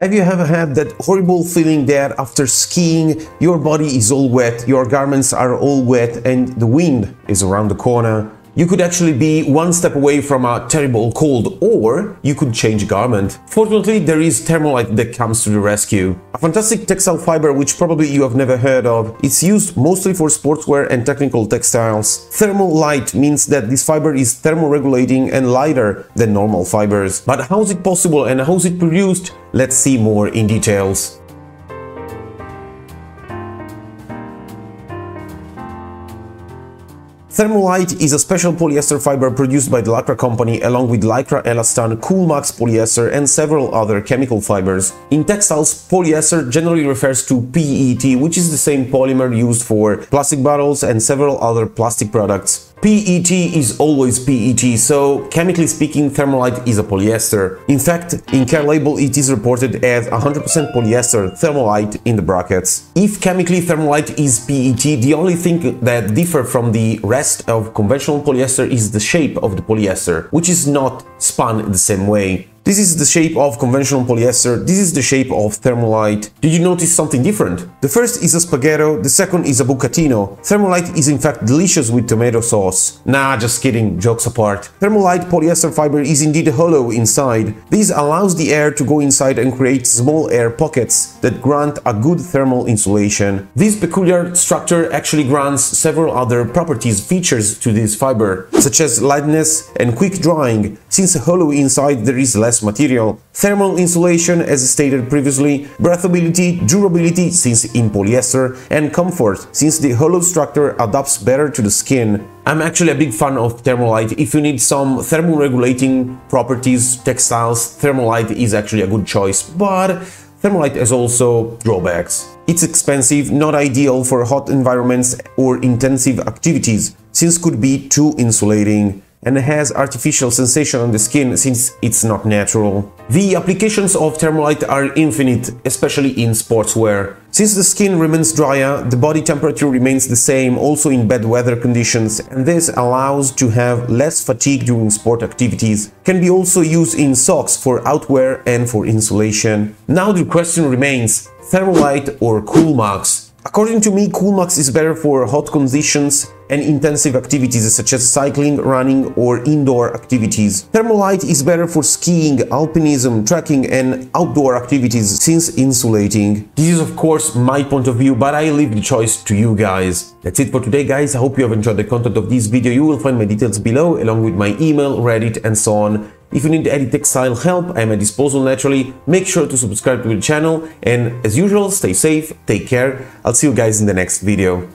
Have you ever had that horrible feeling that after skiing your body is all wet, your garments are all wet and the wind is around the corner? You could actually be one step away from a terrible cold, or you could change garment. Fortunately, there is Thermolite that comes to the rescue. A fantastic textile fiber which probably you have never heard of. It's used mostly for sportswear and technical textiles. Thermolite means that this fiber is thermoregulating and lighter than normal fibers. But how is it possible and how is it produced? Let's see more in details. Thermolite is a special polyester fiber produced by the Lycra company along with Lycra Elastan, Coolmax polyester and several other chemical fibers. In textiles, polyester generally refers to PET, which is the same polymer used for plastic bottles and several other plastic products. PET is always PET, so chemically speaking, Thermolite is a polyester. In fact, in care label it is reported as 100% polyester Thermolite in the brackets. If chemically Thermolite is PET, the only thing that differ from the rest of conventional polyester is the shape of the polyester, which is not spun the same way. This is the shape of conventional polyester, this is the shape of Thermolite. Did you notice something different? The first is a spaghetto, the second is a bucatino. Thermolite is in fact delicious with tomato sauce. Nah, just kidding, jokes apart. Thermolite polyester fiber is indeed hollow inside. This allows the air to go inside and create small air pockets that grant a good thermal insulation. This peculiar structure actually grants several other properties, features to this fiber, such as lightness and quick drying. Since hollow inside there is less material. Thermal insulation, as stated previously, breathability, durability, since in polyester, and comfort, since the hollow structure adapts better to the skin. I'm actually a big fan of Thermolite. If you need some thermal-regulating properties, textiles, Thermolite is actually a good choice, but Thermolite has also drawbacks. It's expensive, not ideal for hot environments or intensive activities, since could be too insulating and has artificial sensation on the skin since it's not natural. The applications of Thermolite are infinite, especially in sportswear. Since the skin remains drier, the body temperature remains the same also in bad weather conditions and this allows to have less fatigue during sport activities. Can be also used in socks for outwear and for insulation. Now the question remains, Thermolite or Coolmax? According to me, Coolmax is better for hot conditions and intensive activities such as cycling, running or indoor activities. Thermolite is better for skiing, alpinism, trekking and outdoor activities since insulating. This is of course my point of view, but I leave the choice to you guys. That's it for today guys, I hope you have enjoyed the content of this video. You will find my details below along with my email, Reddit and so on. If you need any textile help, I am at disposal naturally. Make sure to subscribe to the channel and as usual, stay safe, take care. I'll see you guys in the next video.